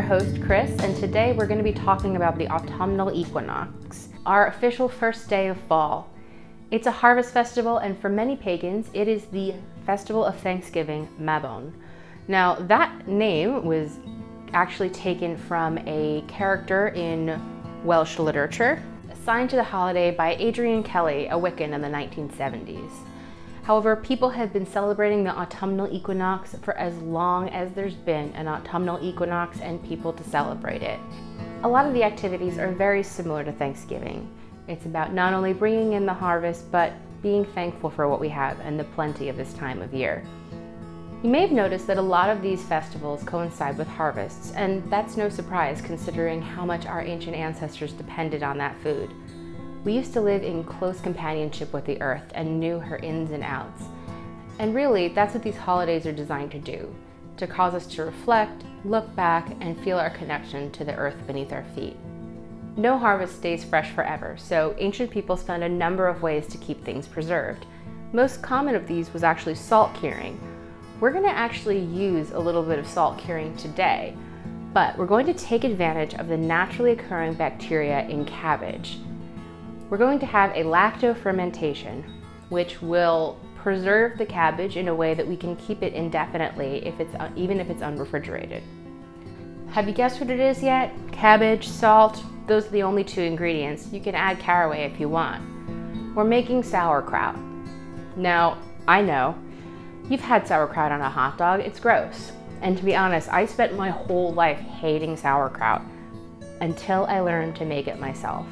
your host, Chris, and today we're going to be talking about the autumnal equinox, our official first day of fall. It's a harvest festival, and for many pagans, it is the festival of Thanksgiving, Mabon. Now, that name was actually taken from a character in Welsh literature, assigned to the holiday by Adrian Kelly, a Wiccan in the 1970s. However, people have been celebrating the autumnal equinox for as long as there's been an autumnal equinox and people to celebrate it. A lot of the activities are very similar to Thanksgiving. It's about not only bringing in the harvest, but being thankful for what we have and the plenty of this time of year. You may have noticed that a lot of these festivals coincide with harvests, and that's no surprise considering how much our ancient ancestors depended on that food. We used to live in close companionship with the earth and knew her ins and outs. And really, that's what these holidays are designed to do, to cause us to reflect, look back, and feel our connection to the earth beneath our feet. No harvest stays fresh forever, so ancient peoples found a number of ways to keep things preserved. Most common of these was actually salt curing, we're gonna actually use a little bit of salt curing today, but we're going to take advantage of the naturally occurring bacteria in cabbage. We're going to have a lacto fermentation, which will preserve the cabbage in a way that we can keep it indefinitely if it's, uh, even if it's unrefrigerated. Have you guessed what it is yet? Cabbage, salt, those are the only two ingredients. You can add caraway if you want. We're making sauerkraut. Now, I know You've had sauerkraut on a hot dog, it's gross. And to be honest, I spent my whole life hating sauerkraut until I learned to make it myself.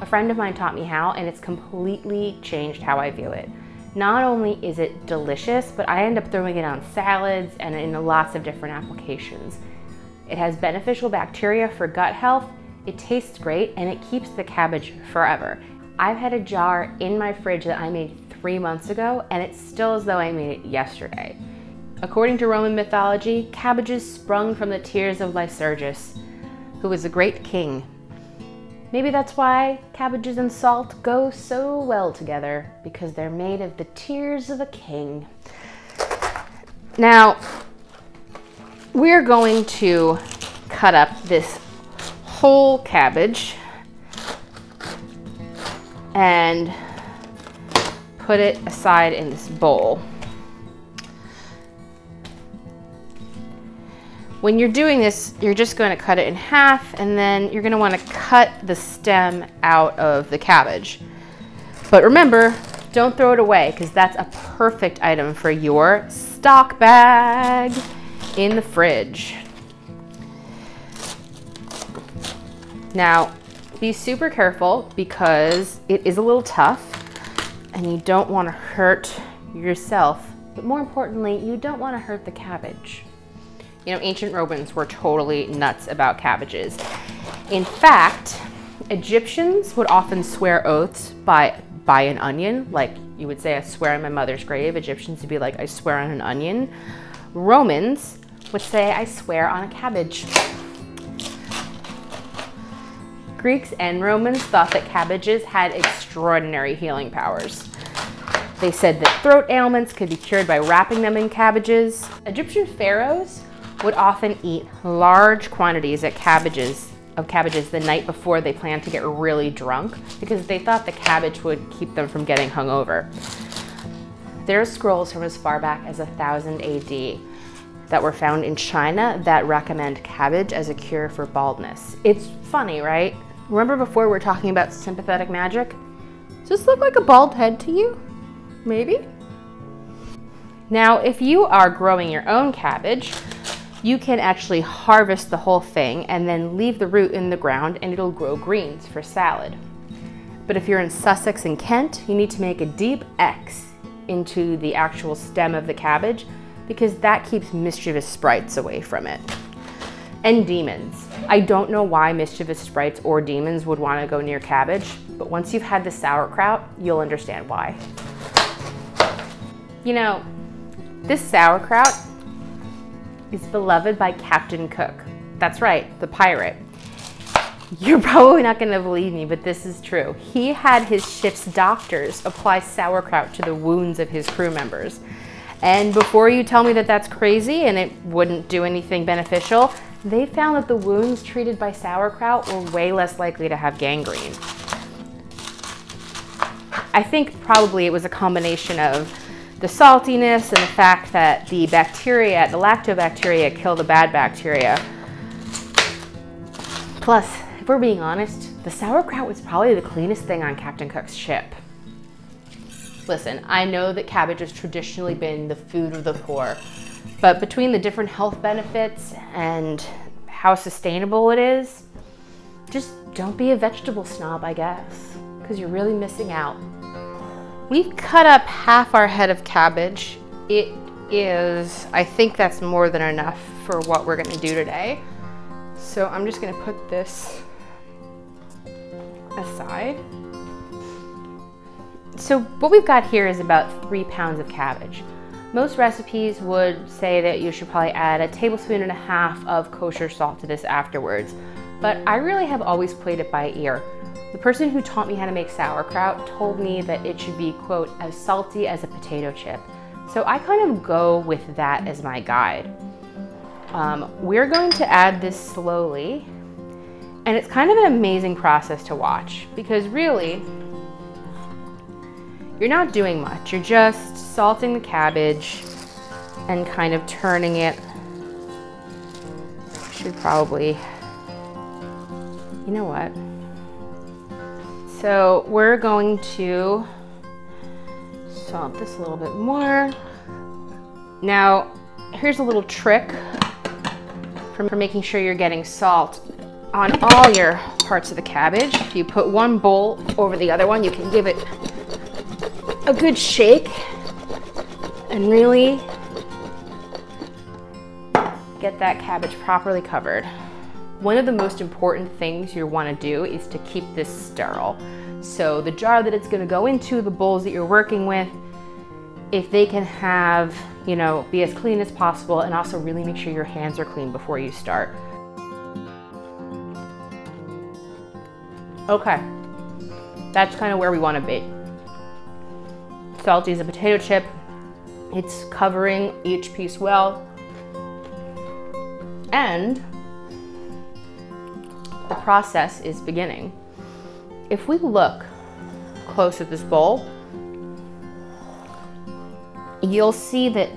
A friend of mine taught me how, and it's completely changed how I view it. Not only is it delicious, but I end up throwing it on salads and in lots of different applications. It has beneficial bacteria for gut health, it tastes great, and it keeps the cabbage forever. I've had a jar in my fridge that I made three months ago, and it's still as though I made it yesterday. According to Roman mythology, cabbages sprung from the tears of Lycurgus, who was a great king. Maybe that's why cabbages and salt go so well together, because they're made of the tears of a king. Now, we're going to cut up this whole cabbage and put it aside in this bowl. When you're doing this, you're just going to cut it in half and then you're going to want to cut the stem out of the cabbage. But remember, don't throw it away because that's a perfect item for your stock bag in the fridge. Now, be super careful because it is a little tough and you don't want to hurt yourself, but more importantly, you don't want to hurt the cabbage. You know, ancient Romans were totally nuts about cabbages. In fact, Egyptians would often swear oaths by, by an onion, like you would say, I swear on my mother's grave. Egyptians would be like, I swear on an onion. Romans would say, I swear on a cabbage. Greeks and Romans thought that cabbages had extraordinary healing powers. They said that throat ailments could be cured by wrapping them in cabbages. Egyptian pharaohs would often eat large quantities of cabbages of cabbages the night before they planned to get really drunk because they thought the cabbage would keep them from getting hungover. There are scrolls from as far back as 1000 AD that were found in China that recommend cabbage as a cure for baldness. It's funny, right? Remember before we were talking about sympathetic magic? Does this look like a bald head to you? Maybe? Now, if you are growing your own cabbage, you can actually harvest the whole thing and then leave the root in the ground and it'll grow greens for salad. But if you're in Sussex and Kent, you need to make a deep X into the actual stem of the cabbage because that keeps mischievous sprites away from it and demons. I don't know why mischievous sprites or demons would want to go near cabbage, but once you've had the sauerkraut, you'll understand why. You know, this sauerkraut is beloved by Captain Cook. That's right, the pirate. You're probably not going to believe me, but this is true. He had his ship's doctors apply sauerkraut to the wounds of his crew members. And before you tell me that that's crazy and it wouldn't do anything beneficial, they found that the wounds treated by sauerkraut were way less likely to have gangrene. I think probably it was a combination of the saltiness and the fact that the bacteria, the lactobacteria, kill the bad bacteria. Plus, if we're being honest, the sauerkraut was probably the cleanest thing on Captain Cook's ship. Listen, I know that cabbage has traditionally been the food of the poor, but between the different health benefits and how sustainable it is, just don't be a vegetable snob, I guess, because you're really missing out. We've cut up half our head of cabbage. It is, I think that's more than enough for what we're gonna do today. So I'm just gonna put this aside. So what we've got here is about three pounds of cabbage. Most recipes would say that you should probably add a tablespoon and a half of kosher salt to this afterwards, but I really have always played it by ear. The person who taught me how to make sauerkraut told me that it should be, quote, as salty as a potato chip. So I kind of go with that as my guide. Um, we're going to add this slowly, and it's kind of an amazing process to watch because really, you're not doing much. You're just salting the cabbage and kind of turning it. Should probably, you know what? So we're going to salt this a little bit more. Now, here's a little trick for, for making sure you're getting salt on all your parts of the cabbage. If you put one bowl over the other one, you can give it a good shake and really get that cabbage properly covered. One of the most important things you want to do is to keep this sterile. So the jar that it's going to go into, the bowls that you're working with, if they can have, you know, be as clean as possible and also really make sure your hands are clean before you start. Okay, that's kind of where we want to be. Salty as a potato chip. It's covering each piece well. And the process is beginning. If we look close at this bowl, you'll see that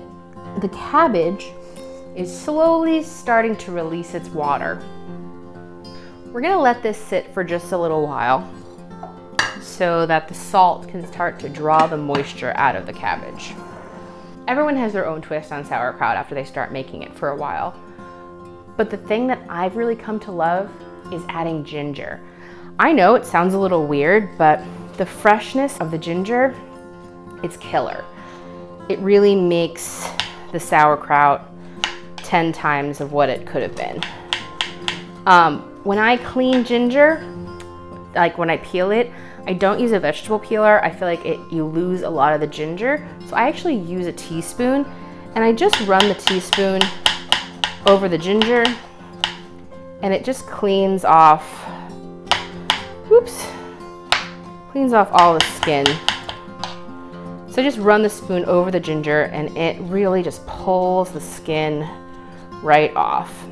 the cabbage is slowly starting to release its water. We're gonna let this sit for just a little while so that the salt can start to draw the moisture out of the cabbage. Everyone has their own twist on sauerkraut after they start making it for a while. But the thing that I've really come to love is adding ginger. I know it sounds a little weird, but the freshness of the ginger, it's killer. It really makes the sauerkraut 10 times of what it could have been. Um, when I clean ginger, like when I peel it, I don't use a vegetable peeler. I feel like it, you lose a lot of the ginger. So I actually use a teaspoon and I just run the teaspoon over the ginger and it just cleans off, oops, cleans off all the skin. So just run the spoon over the ginger and it really just pulls the skin right off.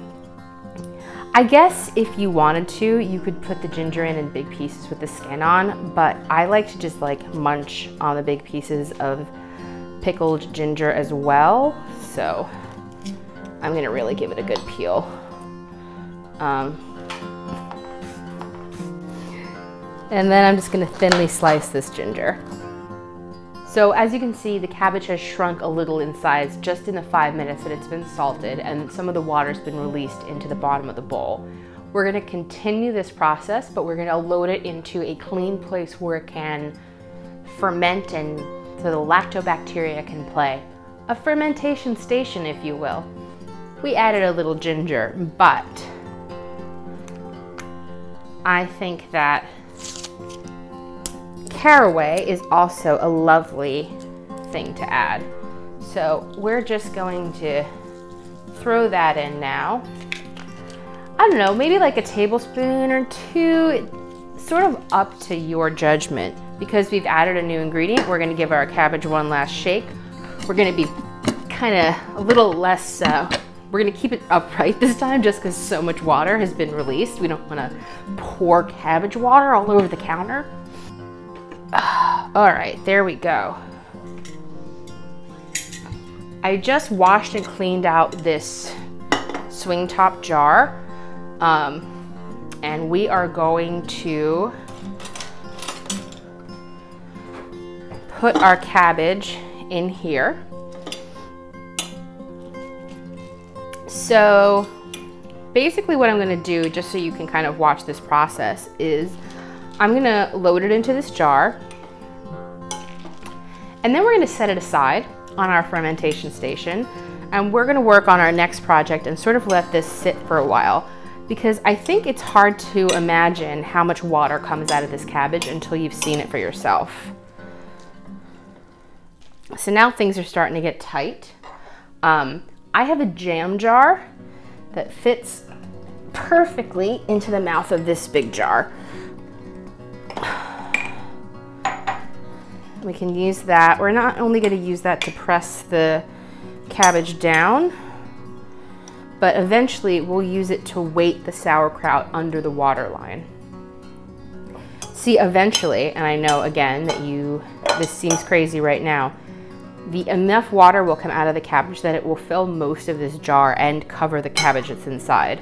I guess if you wanted to, you could put the ginger in in big pieces with the skin on, but I like to just like munch on the big pieces of pickled ginger as well. So I'm gonna really give it a good peel. Um, and then I'm just gonna thinly slice this ginger. So as you can see, the cabbage has shrunk a little in size just in the five minutes that it's been salted and some of the water's been released into the bottom of the bowl. We're gonna continue this process, but we're gonna load it into a clean place where it can ferment and so the lactobacteria can play. A fermentation station, if you will. We added a little ginger, but I think that caraway is also a lovely thing to add. So we're just going to throw that in now. I don't know, maybe like a tablespoon or two, sort of up to your judgment. Because we've added a new ingredient, we're gonna give our cabbage one last shake. We're gonna be kind of a little less, uh, we're gonna keep it upright this time just because so much water has been released. We don't wanna pour cabbage water all over the counter. All right, there we go. I just washed and cleaned out this swing top jar. Um, and we are going to put our cabbage in here. So basically what I'm gonna do, just so you can kind of watch this process, is I'm gonna load it into this jar and then we're gonna set it aside on our fermentation station and we're gonna work on our next project and sort of let this sit for a while because I think it's hard to imagine how much water comes out of this cabbage until you've seen it for yourself. So now things are starting to get tight. Um, I have a jam jar that fits perfectly into the mouth of this big jar. We can use that. We're not only going to use that to press the cabbage down, but eventually we'll use it to weight the sauerkraut under the water line. See, eventually, and I know again that you, this seems crazy right now, the enough water will come out of the cabbage that it will fill most of this jar and cover the cabbage that's inside.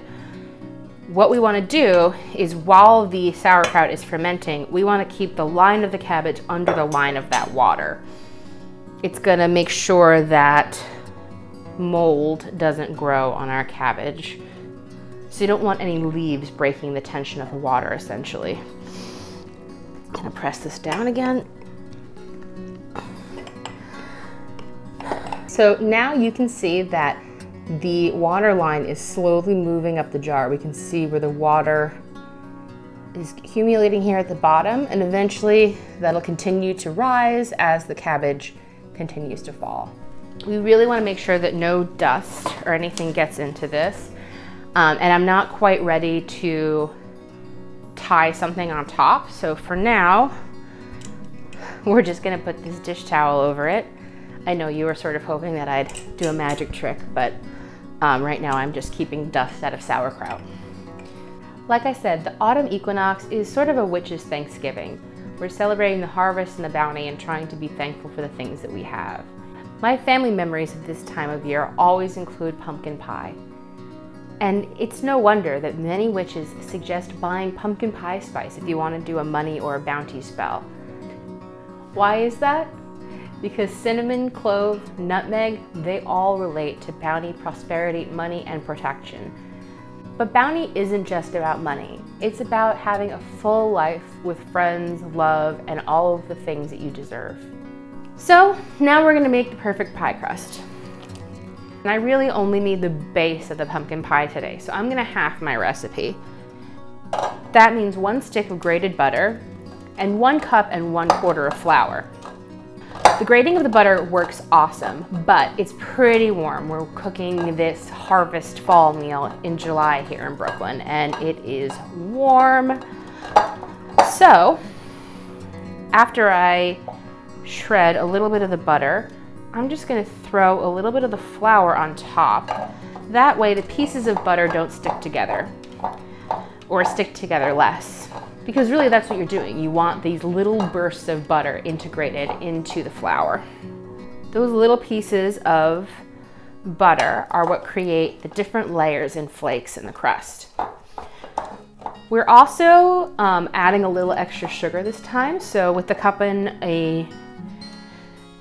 What we want to do is while the sauerkraut is fermenting, we want to keep the line of the cabbage under the line of that water. It's going to make sure that mold doesn't grow on our cabbage. So you don't want any leaves breaking the tension of the water essentially. I'm gonna press this down again. So now you can see that the water line is slowly moving up the jar. We can see where the water is accumulating here at the bottom and eventually that'll continue to rise as the cabbage continues to fall. We really wanna make sure that no dust or anything gets into this. Um, and I'm not quite ready to tie something on top. So for now, we're just gonna put this dish towel over it. I know you were sort of hoping that I'd do a magic trick, but um, right now I'm just keeping dust out of sauerkraut. Like I said, the autumn equinox is sort of a witch's Thanksgiving. We're celebrating the harvest and the bounty and trying to be thankful for the things that we have. My family memories of this time of year always include pumpkin pie. And it's no wonder that many witches suggest buying pumpkin pie spice if you want to do a money or a bounty spell. Why is that? Because cinnamon, clove, nutmeg, they all relate to bounty, prosperity, money, and protection. But bounty isn't just about money. It's about having a full life with friends, love, and all of the things that you deserve. So now we're gonna make the perfect pie crust. And I really only need the base of the pumpkin pie today, so I'm gonna half my recipe. That means one stick of grated butter and one cup and one quarter of flour. The grating of the butter works awesome, but it's pretty warm. We're cooking this harvest fall meal in July here in Brooklyn, and it is warm. So, after I shred a little bit of the butter. I'm just gonna throw a little bit of the flour on top. That way the pieces of butter don't stick together or stick together less. Because really that's what you're doing. You want these little bursts of butter integrated into the flour. Those little pieces of butter are what create the different layers and flakes in the crust. We're also um, adding a little extra sugar this time. So with the cup and a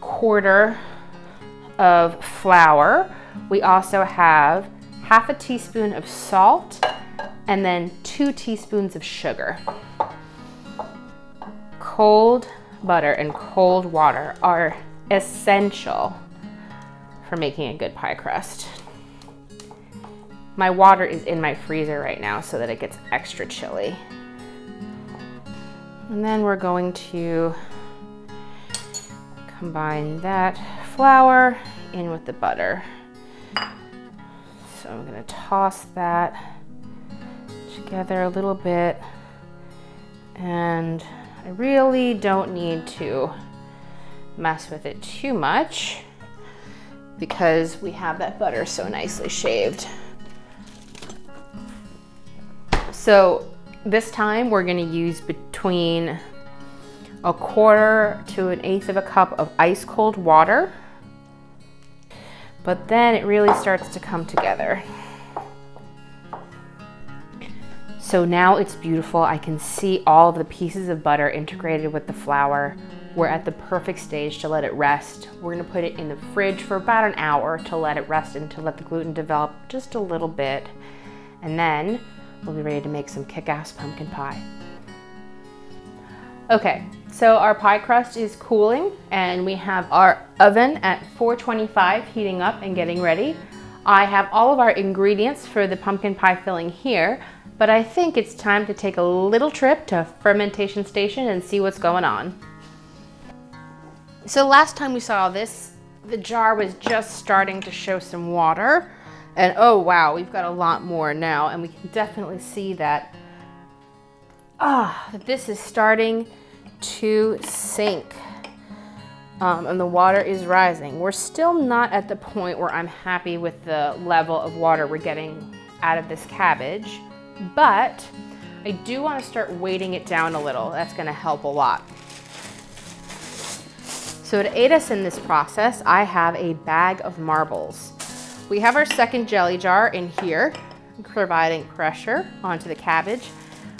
quarter of flour. We also have half a teaspoon of salt and then two teaspoons of sugar. Cold butter and cold water are essential for making a good pie crust. My water is in my freezer right now so that it gets extra chilly. And then we're going to combine that flour in with the butter. So I'm gonna toss that together a little bit and I really don't need to mess with it too much because we have that butter so nicely shaved. So this time we're gonna use between a quarter to an eighth of a cup of ice cold water. But then it really starts to come together. So now it's beautiful. I can see all of the pieces of butter integrated with the flour. We're at the perfect stage to let it rest. We're gonna put it in the fridge for about an hour to let it rest and to let the gluten develop just a little bit. And then we'll be ready to make some kick-ass pumpkin pie. Okay, so our pie crust is cooling and we have our oven at 425 heating up and getting ready. I have all of our ingredients for the pumpkin pie filling here, but I think it's time to take a little trip to fermentation station and see what's going on. So last time we saw this, the jar was just starting to show some water. And oh wow, we've got a lot more now and we can definitely see that, ah, this is starting to sink. Um, and the water is rising. We're still not at the point where I'm happy with the level of water we're getting out of this cabbage, but I do want to start weighting it down a little. That's going to help a lot. So to aid us in this process, I have a bag of marbles. We have our second jelly jar in here, providing pressure onto the cabbage.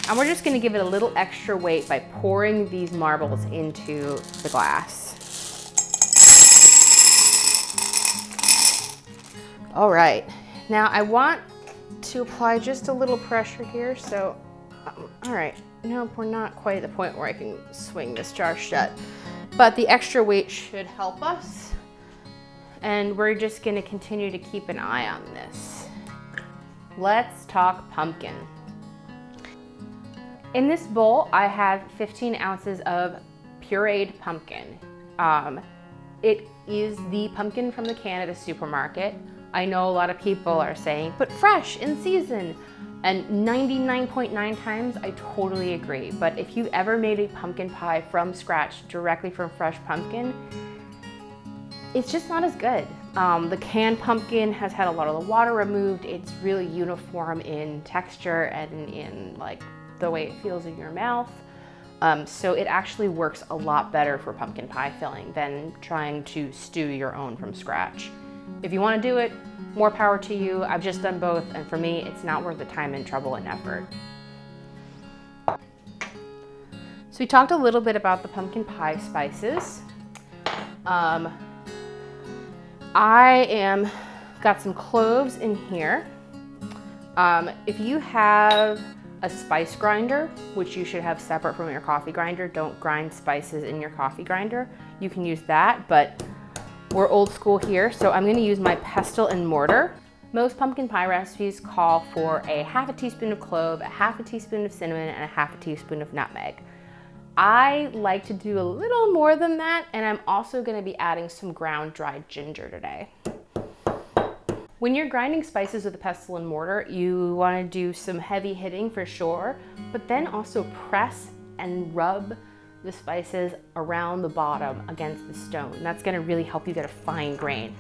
And we're just gonna give it a little extra weight by pouring these marbles into the glass. All right, now I want to apply just a little pressure here. So, um, all right, nope, we're not quite at the point where I can swing this jar shut, but the extra weight should help us and we're just gonna continue to keep an eye on this. Let's talk pumpkin. In this bowl, I have 15 ounces of pureed pumpkin. Um, it is the pumpkin from the can at the supermarket. I know a lot of people are saying, but fresh, in season. And 99.9 .9 times, I totally agree. But if you've ever made a pumpkin pie from scratch, directly from fresh pumpkin, it's just not as good. Um, the canned pumpkin has had a lot of the water removed. It's really uniform in texture and in like the way it feels in your mouth. Um, so it actually works a lot better for pumpkin pie filling than trying to stew your own from scratch. If you want to do it, more power to you. I've just done both, and for me, it's not worth the time and trouble and effort. So we talked a little bit about the pumpkin pie spices. Um, I am got some cloves in here. Um, if you have a spice grinder, which you should have separate from your coffee grinder, don't grind spices in your coffee grinder. You can use that, but we're old school here, so I'm gonna use my pestle and mortar. Most pumpkin pie recipes call for a half a teaspoon of clove, a half a teaspoon of cinnamon, and a half a teaspoon of nutmeg. I like to do a little more than that, and I'm also gonna be adding some ground dried ginger today. When you're grinding spices with a pestle and mortar, you wanna do some heavy hitting for sure, but then also press and rub the spices around the bottom against the stone. That's gonna really help you get a fine grain.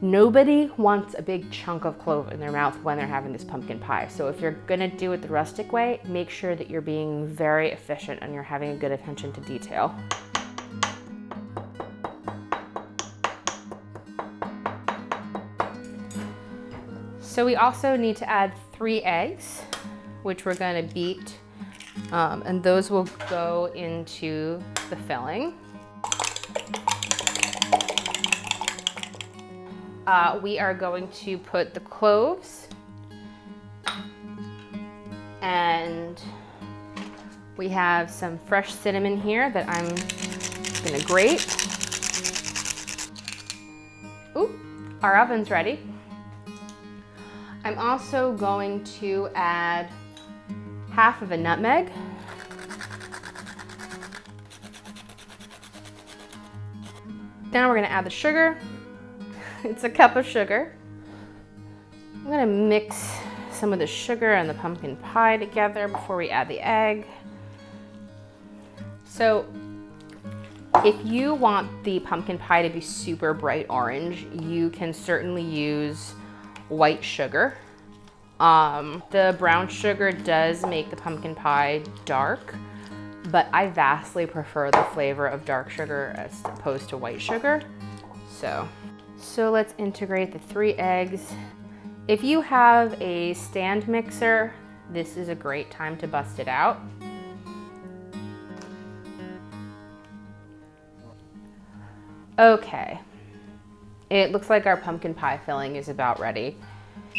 Nobody wants a big chunk of clove in their mouth when they're having this pumpkin pie. So if you're gonna do it the rustic way, make sure that you're being very efficient and you're having a good attention to detail. So we also need to add three eggs, which we're gonna beat, um, and those will go into the filling. Uh, we are going to put the cloves and we have some fresh cinnamon here that I'm gonna grate. Ooh, our oven's ready. I'm also going to add half of a nutmeg. Now we're gonna add the sugar it's a cup of sugar. I'm gonna mix some of the sugar and the pumpkin pie together before we add the egg. So If you want the pumpkin pie to be super bright orange, you can certainly use white sugar. Um, the brown sugar does make the pumpkin pie dark, but I vastly prefer the flavor of dark sugar as opposed to white sugar. So, so let's integrate the three eggs. If you have a stand mixer, this is a great time to bust it out. Okay, it looks like our pumpkin pie filling is about ready.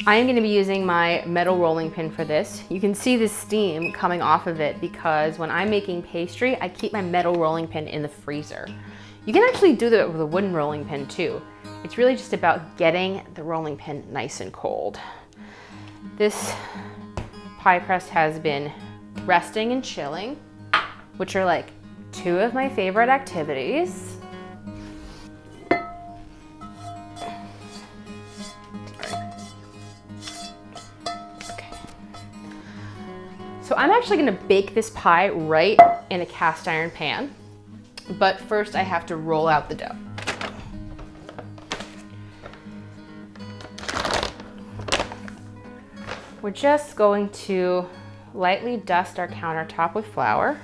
I am gonna be using my metal rolling pin for this. You can see the steam coming off of it because when I'm making pastry, I keep my metal rolling pin in the freezer. You can actually do that with a wooden rolling pin too. It's really just about getting the rolling pin nice and cold. This pie crust has been resting and chilling, which are like two of my favorite activities. So I'm actually gonna bake this pie right in a cast iron pan. But first I have to roll out the dough. We're just going to lightly dust our countertop with flour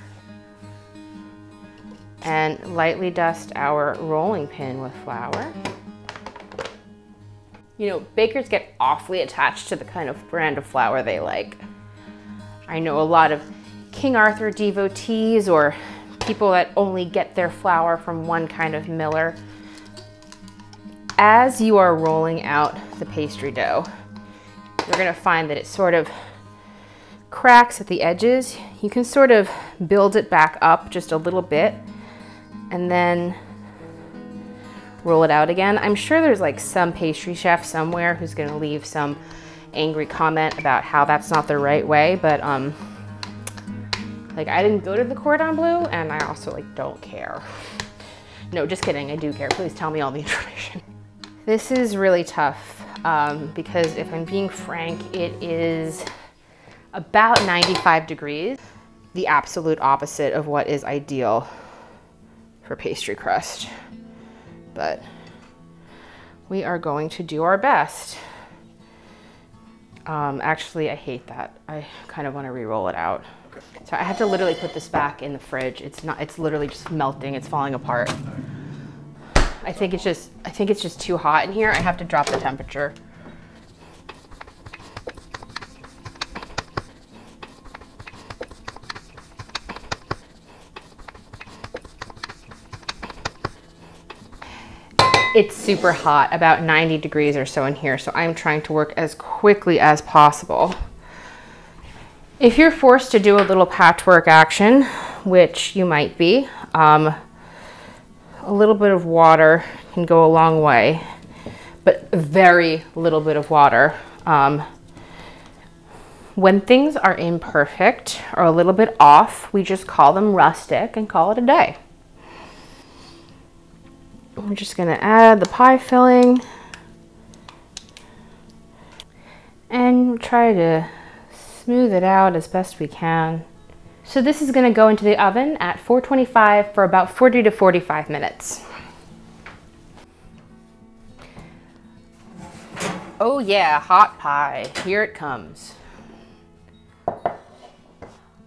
and lightly dust our rolling pin with flour. You know, bakers get awfully attached to the kind of brand of flour they like. I know a lot of King Arthur devotees or people that only get their flour from one kind of miller. As you are rolling out the pastry dough, you're gonna find that it sort of cracks at the edges. You can sort of build it back up just a little bit and then roll it out again. I'm sure there's like some pastry chef somewhere who's gonna leave some angry comment about how that's not the right way, but um, like I didn't go to the cordon bleu and I also like don't care. No, just kidding, I do care. Please tell me all the information. This is really tough um, because if I'm being frank, it is about 95 degrees, the absolute opposite of what is ideal for pastry crust. But we are going to do our best. Um, actually, I hate that. I kind of want to re-roll it out. So I have to literally put this back in the fridge. It's not, it's literally just melting. It's falling apart. I think it's just, I think it's just too hot in here. I have to drop the temperature. It's super hot, about 90 degrees or so in here, so I'm trying to work as quickly as possible. If you're forced to do a little patchwork action, which you might be, um, a little bit of water can go a long way, but very little bit of water. Um, when things are imperfect or a little bit off, we just call them rustic and call it a day. We're just gonna add the pie filling and try to smooth it out as best we can. So this is gonna go into the oven at 425 for about 40 to 45 minutes. Oh yeah, hot pie, here it comes. All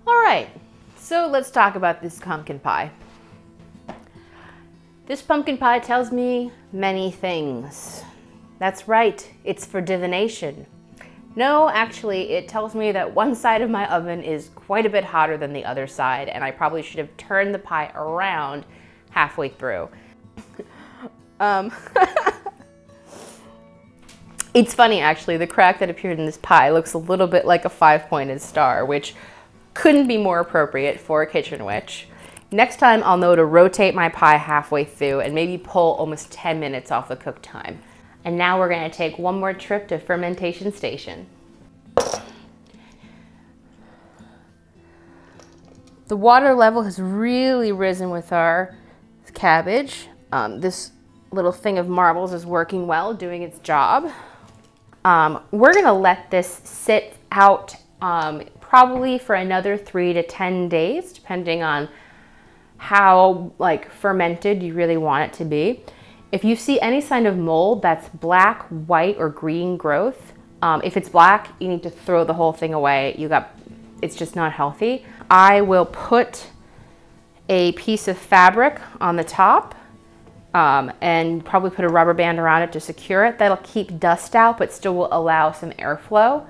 right, so let's talk about this pumpkin pie. This pumpkin pie tells me many things. That's right, it's for divination. No, actually, it tells me that one side of my oven is quite a bit hotter than the other side, and I probably should have turned the pie around halfway through. um, it's funny, actually, the crack that appeared in this pie looks a little bit like a five-pointed star, which couldn't be more appropriate for a kitchen witch. Next time I'll know to rotate my pie halfway through and maybe pull almost 10 minutes off the cook time. And now we're gonna take one more trip to fermentation station. The water level has really risen with our cabbage. Um, this little thing of marbles is working well, doing its job. Um, we're gonna let this sit out um, probably for another three to 10 days, depending on how like fermented you really want it to be. If you see any sign of mold that's black, white, or green growth, um, if it's black, you need to throw the whole thing away. You got, it's just not healthy. I will put a piece of fabric on the top um, and probably put a rubber band around it to secure it. That'll keep dust out, but still will allow some airflow.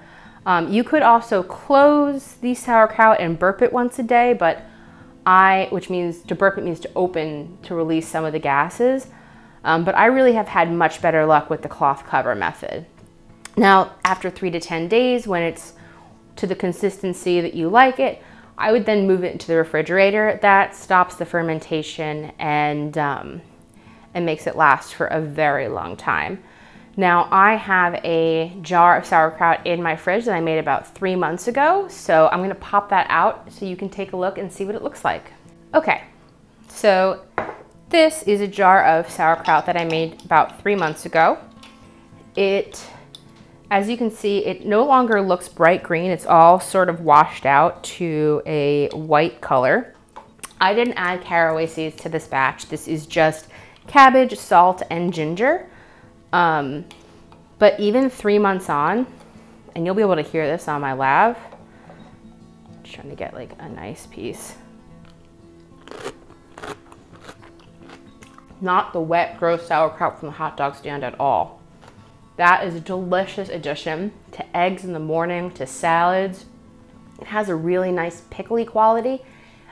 Um, you could also close the sauerkraut and burp it once a day, but I, which means to burp it means to open to release some of the gases. Um, but I really have had much better luck with the cloth cover method. Now, after three to 10 days, when it's to the consistency that you like it, I would then move it into the refrigerator. That stops the fermentation and, um, and makes it last for a very long time. Now I have a jar of sauerkraut in my fridge that I made about three months ago. So I'm gonna pop that out so you can take a look and see what it looks like. Okay, so this is a jar of sauerkraut that I made about three months ago. It, as you can see, it no longer looks bright green. It's all sort of washed out to a white color. I didn't add caraway seeds to this batch. This is just cabbage, salt, and ginger. Um, but even three months on, and you'll be able to hear this on my lav, just trying to get like a nice piece. Not the wet, gross sauerkraut from the hot dog stand at all. That is a delicious addition to eggs in the morning, to salads. It has a really nice pickly quality.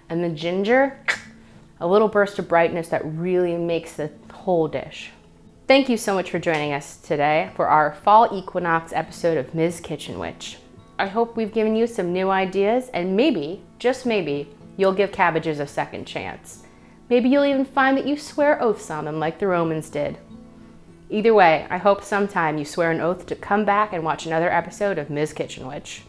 And the ginger, a little burst of brightness that really makes the whole dish. Thank you so much for joining us today for our fall equinox episode of MzKitchenWitch. I hope we've given you some new ideas and maybe, just maybe, you'll give cabbages a second chance. Maybe you'll even find that you swear oaths on them like the Romans did. Either way, I hope sometime you swear an oath to come back and watch another episode of MzKitchenWitch.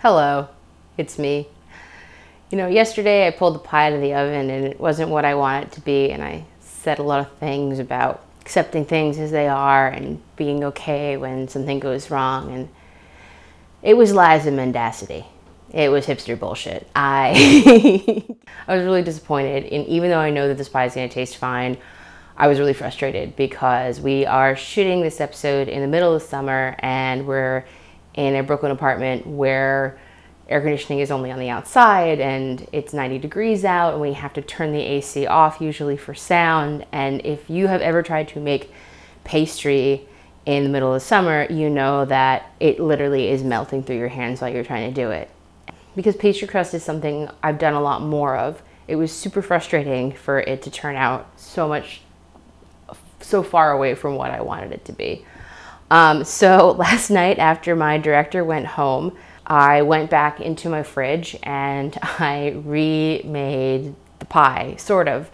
Hello, it's me. You know, yesterday I pulled the pie out of the oven and it wasn't what I wanted it to be, and I said a lot of things about accepting things as they are and being okay when something goes wrong, and it was lies and mendacity. It was hipster bullshit. I I was really disappointed, and even though I know that this pie is gonna taste fine, I was really frustrated because we are shooting this episode in the middle of summer and we're in a Brooklyn apartment where air conditioning is only on the outside and it's 90 degrees out and we have to turn the AC off usually for sound. And if you have ever tried to make pastry in the middle of summer, you know that it literally is melting through your hands while you're trying to do it. Because pastry crust is something I've done a lot more of, it was super frustrating for it to turn out so much, so far away from what I wanted it to be. Um, so last night after my director went home, I went back into my fridge and I remade the pie, sort of.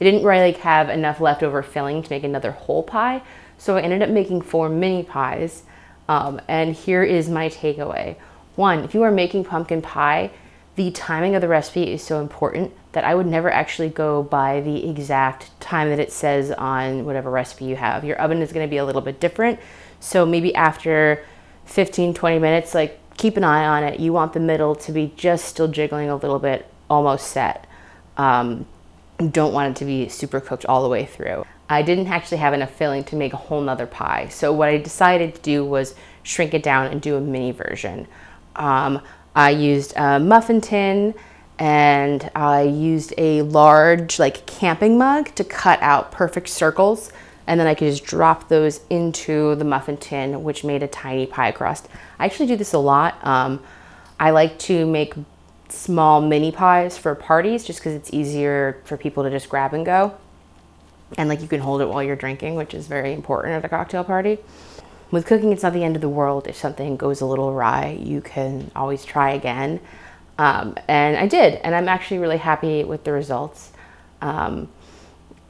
I didn't really have enough leftover filling to make another whole pie, so I ended up making four mini pies. Um, and here is my takeaway. One, if you are making pumpkin pie, the timing of the recipe is so important that I would never actually go by the exact time that it says on whatever recipe you have. Your oven is gonna be a little bit different, so maybe after 15, 20 minutes, like keep an eye on it. You want the middle to be just still jiggling a little bit, almost set. Um, don't want it to be super cooked all the way through. I didn't actually have enough filling to make a whole nother pie. So what I decided to do was shrink it down and do a mini version. Um, I used a muffin tin and I used a large like camping mug to cut out perfect circles and then I could just drop those into the muffin tin, which made a tiny pie crust. I actually do this a lot. Um, I like to make small mini pies for parties just because it's easier for people to just grab and go. And like you can hold it while you're drinking, which is very important at a cocktail party. With cooking, it's not the end of the world. If something goes a little awry, you can always try again. Um, and I did, and I'm actually really happy with the results. Um,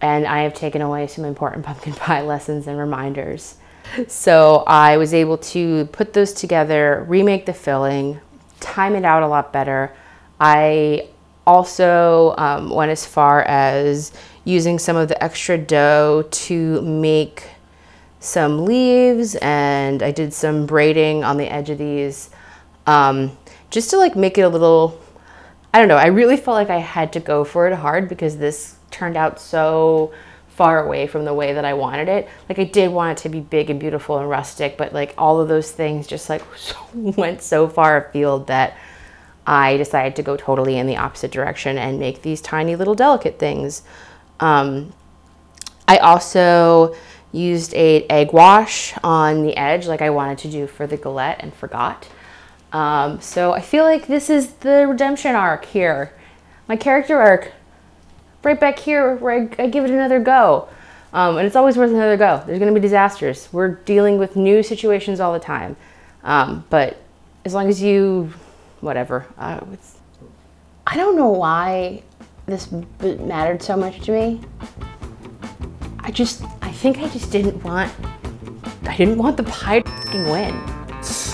and I have taken away some important pumpkin pie lessons and reminders. So I was able to put those together, remake the filling, time it out a lot better. I also um, went as far as using some of the extra dough to make some leaves and I did some braiding on the edge of these um, just to like make it a little, I don't know, I really felt like I had to go for it hard because this turned out so far away from the way that I wanted it. Like I did want it to be big and beautiful and rustic, but like all of those things just like went so far afield that I decided to go totally in the opposite direction and make these tiny little delicate things. Um, I also used a egg wash on the edge like I wanted to do for the galette and forgot. Um, so I feel like this is the redemption arc here. My character arc right back here where I, I give it another go. Um, and it's always worth another go. There's going to be disasters. We're dealing with new situations all the time. Um, but as long as you, whatever. Uh, I don't know why this mattered so much to me. I just, I think I just didn't want, I didn't want the pie to win.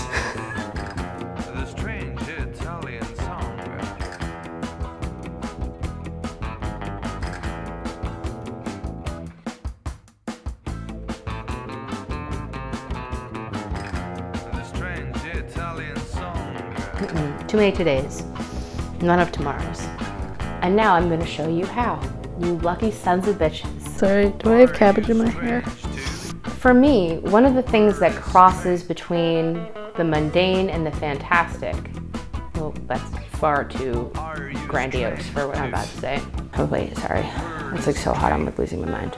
Too many todays, none of tomorrows. And now I'm gonna show you how. You lucky sons of bitches. Sorry, do I have cabbage in my hair? For me, one of the things that crosses between the mundane and the fantastic, well, that's far too grandiose for what I'm about to say. Oh wait, sorry. It's like so hot, I'm like losing my mind.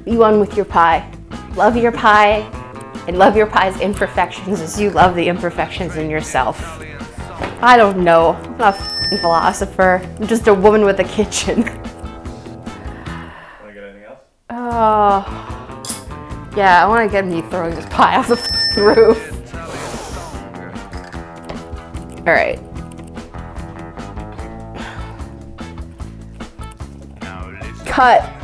Be one with your pie. Love your pie and love your pie's imperfections as you love the imperfections in yourself. I don't know. I'm not a philosopher. I'm just a woman with a kitchen. Want to get anything else? Oh. Yeah, I want to get me throwing this pie off the roof. Alright. Cut.